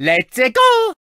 Let's go!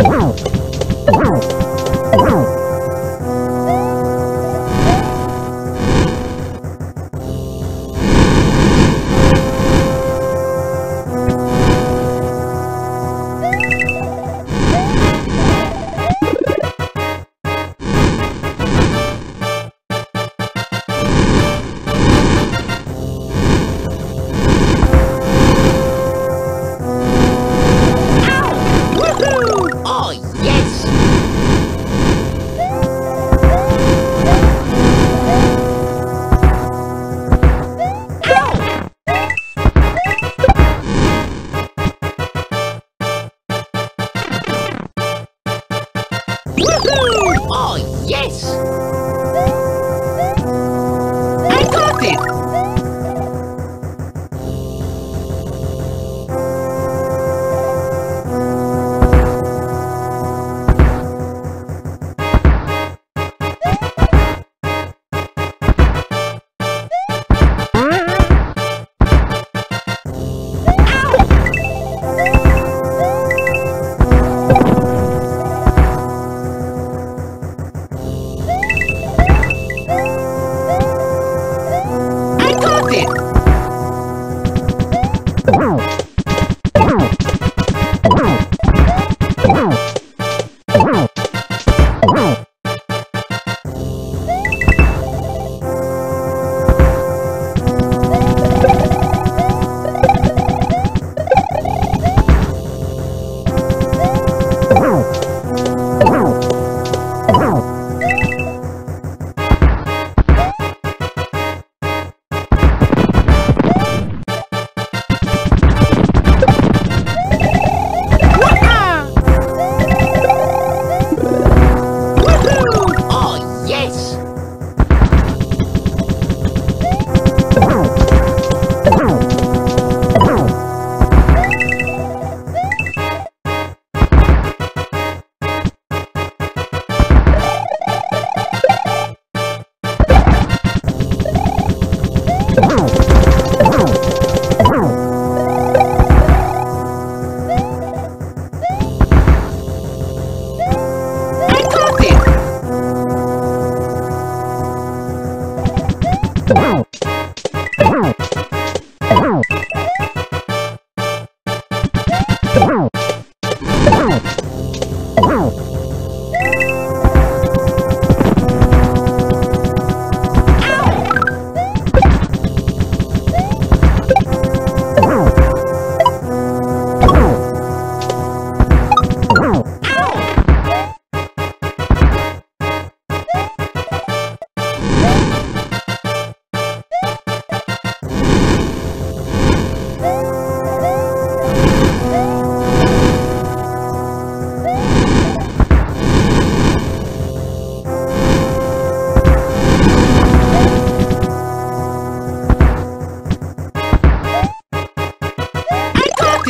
Wow. Oh, yes!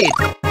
it.